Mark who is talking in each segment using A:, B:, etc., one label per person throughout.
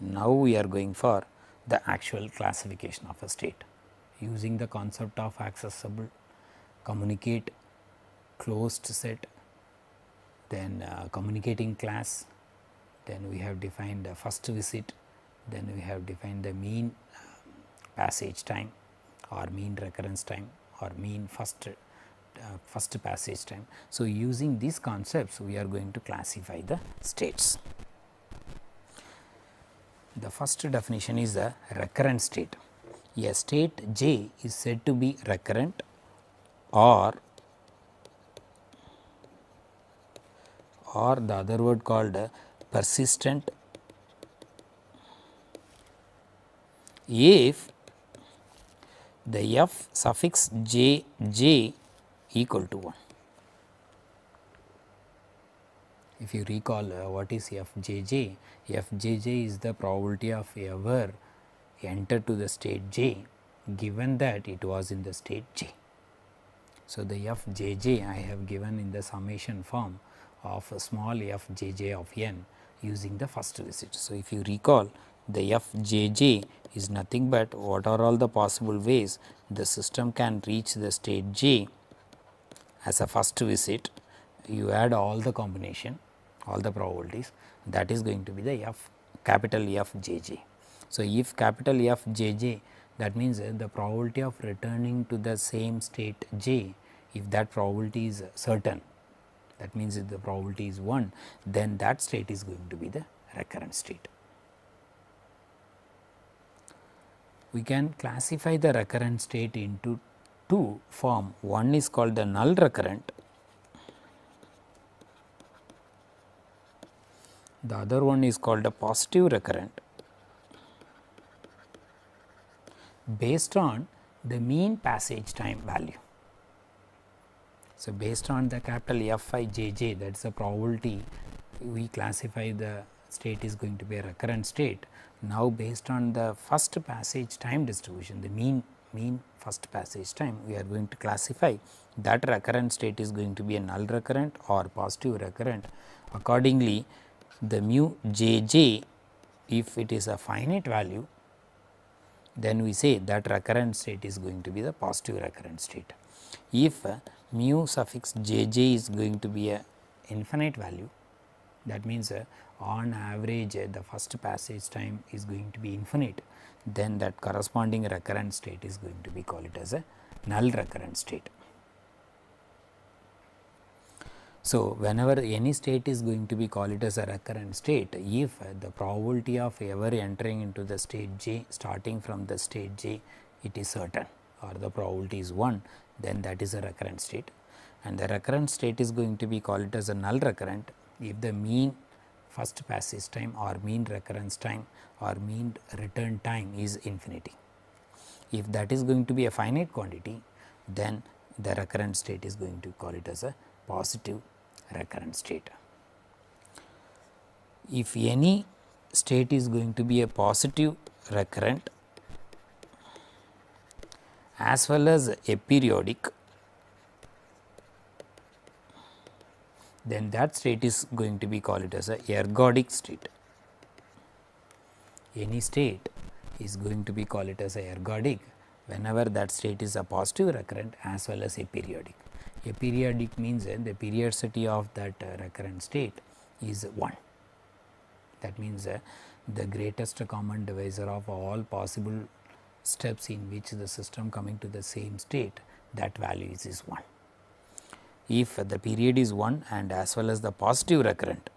A: Now, we are going for the actual classification of a state using the concept of accessible, communicate, closed set, then uh, communicating class, then we have defined the first visit, then we have defined the mean uh, passage time or mean recurrence time or mean first uh, first passage time. So, using these concepts we are going to classify the states. The first definition is the recurrent state. A state j is said to be recurrent or or the other word called persistent if the f suffix j j equal to 1. If you recall uh, what is f j j, f j j is the probability of ever enter to the state j given that it was in the state j. So, the f j j I have given in the summation form of small f j j of n using the first visit. So, if you recall the f j j is nothing but what are all the possible ways the system can reach the state j as a first visit you add all the combination all the probabilities that is going to be the f capital F j j. So, if capital F j j that means uh, the probability of returning to the same state j if that probability is certain that means if the probability is 1 then that state is going to be the recurrent state. We can classify the recurrent state into two form one is called the null recurrent the other one is called a positive recurrent based on the mean passage time value. So, based on the capital F i j j that is the probability we classify the state is going to be a recurrent state. Now, based on the first passage time distribution the mean mean first passage time we are going to classify that recurrent state is going to be a null recurrent or positive recurrent. Accordingly, the mu j j if it is a finite value then we say that recurrent state is going to be the positive recurrent state. If mu suffix j j is going to be a infinite value that means on average the first passage time is going to be infinite then that corresponding recurrent state is going to be called it as a null recurrent state. So, whenever any state is going to be called it as a recurrent state, if the probability of ever entering into the state j starting from the state j it is certain or the probability is 1 then that is a recurrent state and the recurrent state is going to be called as a null recurrent if the mean first passage time or mean recurrence time or mean return time is infinity. If that is going to be a finite quantity then the recurrent state is going to call it as a positive recurrent state. If any state is going to be a positive recurrent as well as aperiodic then that state is going to be called as a ergodic state. Any state is going to be called as a ergodic whenever that state is a positive recurrent as well as aperiodic. Aperiodic means uh, the periodicity of that uh, recurrent state is 1. That means uh, the greatest common divisor of all possible steps in which the system coming to the same state that value is, is 1. If the period is 1 and as well as the positive recurrent,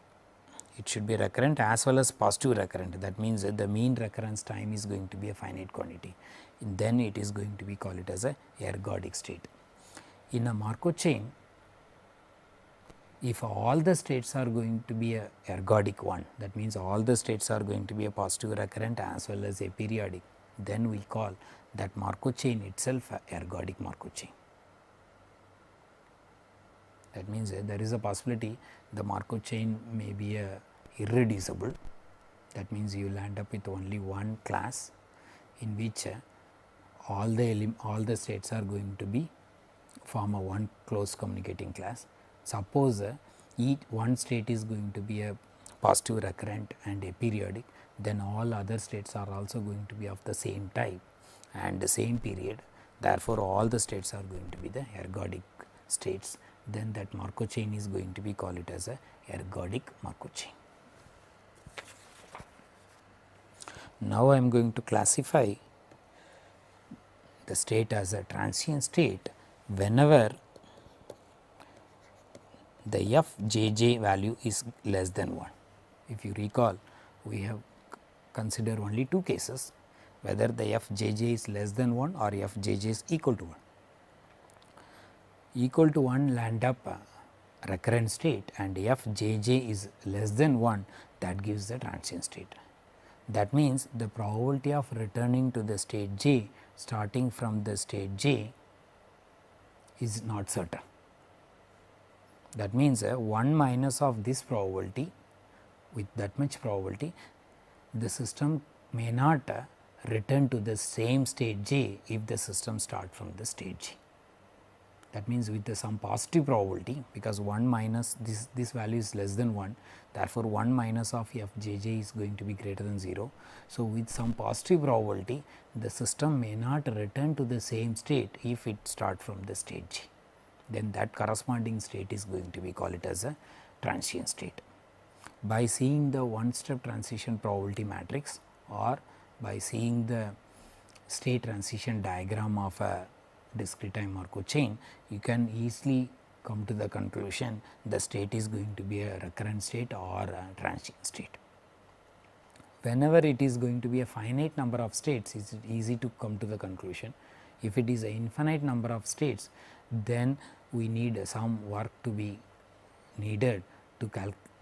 A: it should be recurrent as well as positive recurrent that means the mean recurrence time is going to be a finite quantity then it is going to be called it as a ergodic state. In a Markov chain if all the states are going to be a ergodic one that means all the states are going to be a positive recurrent as well as aperiodic then we call that Markov chain itself a ergodic Markov chain. That means there is a possibility the Markov chain may be a irreducible that means you will end up with only one class in which uh, all the all the states are going to be form a one close communicating class. Suppose uh, each one state is going to be a positive recurrent and aperiodic then all other states are also going to be of the same type and the same period therefore, all the states are going to be the ergodic states then that Markov chain is going to be called it as a ergodic Markov chain. Now, I am going to classify the state as a transient state whenever the f j j value is less than 1. If you recall we have considered only two cases whether the f j j is less than 1 or f j j is equal to 1. Equal to 1 land up recurrent state and f j j is less than 1 that gives the transient state. That means, the probability of returning to the state j starting from the state j is not certain. That means, uh, 1 minus of this probability with that much probability the system may not uh, return to the same state j if the system start from the state j. That means, with some positive probability because 1 minus this this value is less than 1 therefore, 1 minus of f j j is going to be greater than 0. So, with some positive probability the system may not return to the same state if it start from the state j then that corresponding state is going to be call it as a transient state. By seeing the one step transition probability matrix or by seeing the state transition diagram of a discrete time Markov chain, you can easily come to the conclusion the state is going to be a recurrent state or a transient state. Whenever it is going to be a finite number of states, it is easy to come to the conclusion. If it is a infinite number of states, then we need some work to be needed to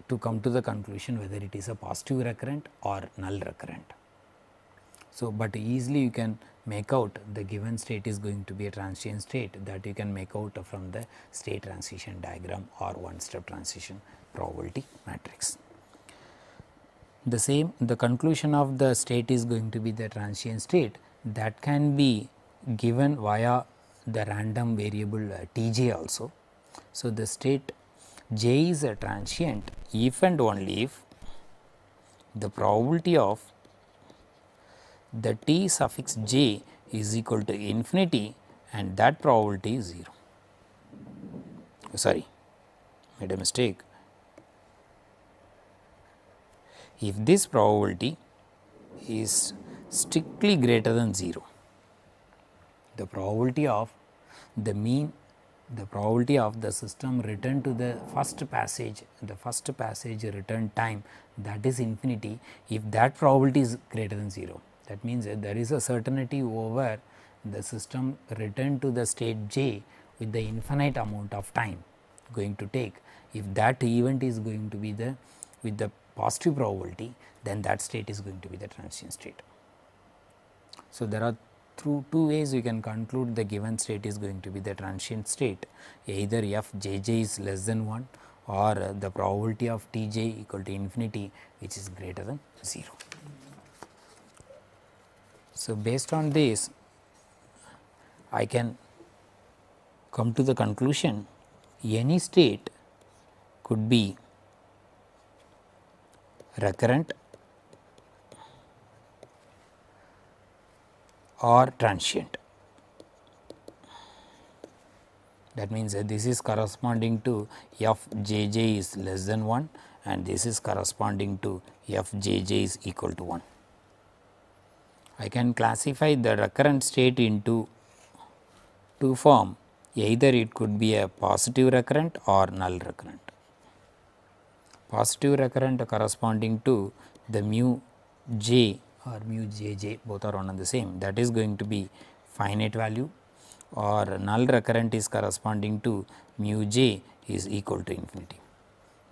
A: to come to the conclusion whether it is a positive recurrent or null recurrent. So, but easily you can make out the given state is going to be a transient state that you can make out from the state transition diagram or one step transition probability matrix. The same the conclusion of the state is going to be the transient state that can be given via the random variable uh, t j also. So, the state j is a transient if and only if the probability of the t suffix j is equal to infinity and that probability is 0. Sorry, made a mistake. If this probability is strictly greater than 0, the probability of the mean the probability of the system return to the first passage the first passage return time that is infinity if that probability is greater than 0 that means that there is a certainty over the system return to the state j with the infinite amount of time going to take if that event is going to be the with the positive probability then that state is going to be the transient state. So, there are through two ways you can conclude the given state is going to be the transient state either f j j is less than 1 or the probability of t j equal to infinity which is greater than 0. So, based on this I can come to the conclusion any state could be recurrent or transient. That means that this is corresponding to f j j is less than 1 and this is corresponding to f j j is equal to 1. I can classify the recurrent state into two form either it could be a positive recurrent or null recurrent. Positive recurrent corresponding to the mu j or mu j j both are one and the same that is going to be finite value or null recurrent is corresponding to mu j is equal to infinity.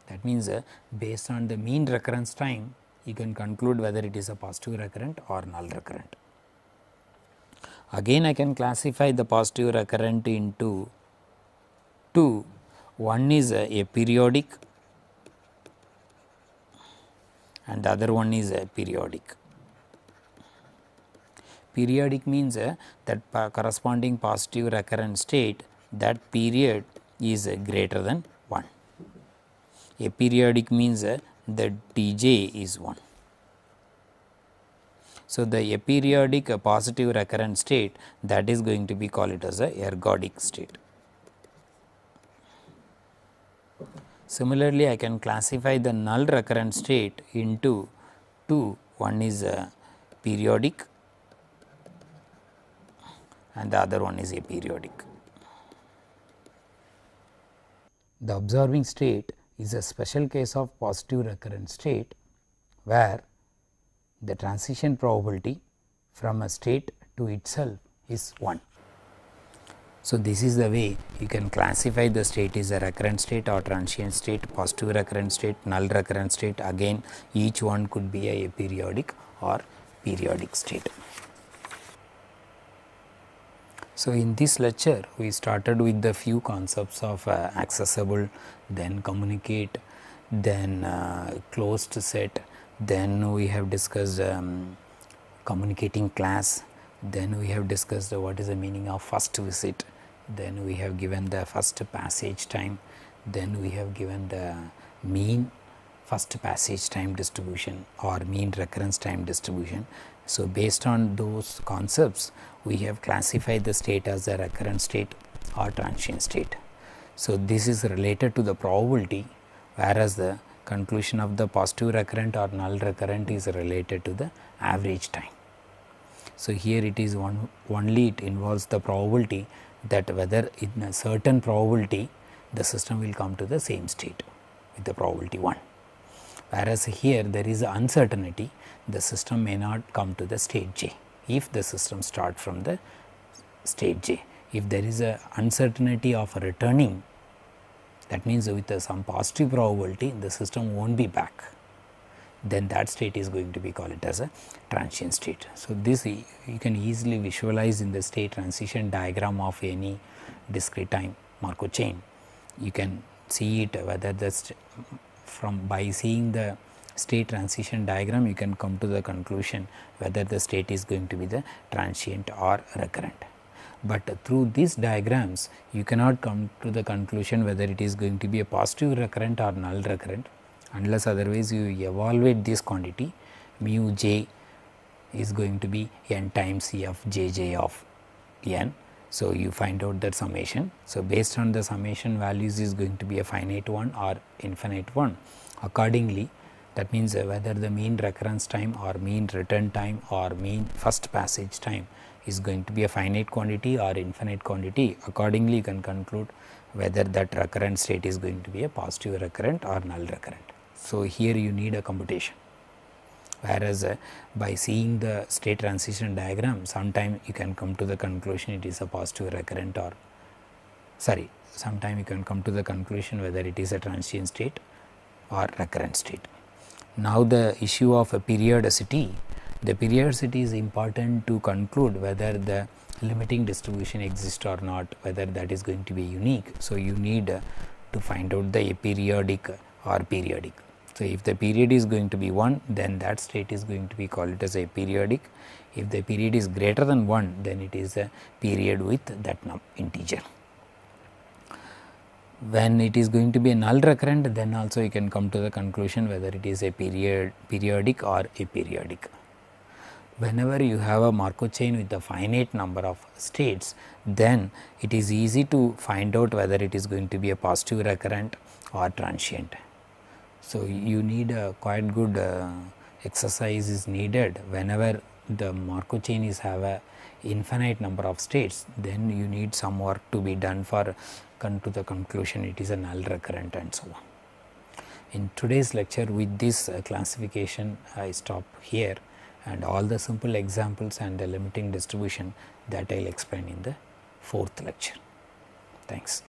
A: That means, uh, based on the mean recurrence time you can conclude whether it is a positive recurrent or null recurrent. Again I can classify the positive recurrent into two, one is a, a periodic and the other one is a periodic. Periodic means uh, that corresponding positive recurrent state that period is uh, greater than 1. A periodic means uh, the Dj is 1. So, the aperiodic positive recurrent state that is going to be called it as a ergodic state. Similarly, I can classify the null recurrent state into two one is uh, periodic and the other one is aperiodic. The absorbing state is a special case of positive recurrent state where the transition probability from a state to itself is 1. So, this is the way you can classify the state is a recurrent state or transient state, positive recurrent state, null recurrent state again each one could be a periodic or periodic state. So, in this lecture we started with the few concepts of uh, accessible, then communicate, then uh, closed set, then we have discussed um, communicating class, then we have discussed what is the meaning of first visit, then we have given the first passage time, then we have given the mean first passage time distribution or mean recurrence time distribution. So, based on those concepts we have classified the state as a recurrent state or transient state. So, this is related to the probability whereas the conclusion of the positive recurrent or null recurrent is related to the average time. So, here it is one only it involves the probability that whether in a certain probability the system will come to the same state with the probability 1. Whereas, here there is uncertainty the system may not come to the state j if the system start from the state j. If there is a uncertainty of returning that means with some positive probability the system will not be back then that state is going to be called as a transient state. So, this you can easily visualize in the state transition diagram of any discrete time Markov chain. You can see it whether the from by seeing the state transition diagram you can come to the conclusion whether the state is going to be the transient or recurrent. But through these diagrams you cannot come to the conclusion whether it is going to be a positive recurrent or null recurrent unless otherwise you evaluate this quantity mu j is going to be n times E of j j of n. So, you find out that summation. So, based on the summation values is going to be a finite one or infinite one accordingly that means uh, whether the mean recurrence time or mean return time or mean first passage time is going to be a finite quantity or infinite quantity accordingly you can conclude whether that recurrent state is going to be a positive recurrent or null recurrent. So, here you need a computation whereas uh, by seeing the state transition diagram sometime you can come to the conclusion it is a positive recurrent or sorry sometime you can come to the conclusion whether it is a transient state or recurrent state. Now, the issue of a periodicity, the periodicity is important to conclude whether the limiting distribution exists or not, whether that is going to be unique. So, you need to find out the aperiodic or periodic. So, if the period is going to be 1, then that state is going to be called as a periodic. If the period is greater than 1, then it is a period with that integer when it is going to be a null recurrent then also you can come to the conclusion whether it is a period periodic or aperiodic. Whenever you have a Markov chain with a finite number of states then it is easy to find out whether it is going to be a positive recurrent or transient. So, you need a quite good uh, exercise is needed whenever the Markov chain is have a infinite number of states then you need some work to be done for come to the conclusion it is a null recurrent and so on. In today's lecture with this uh, classification I stop here and all the simple examples and the limiting distribution that I will explain in the fourth lecture. Thanks.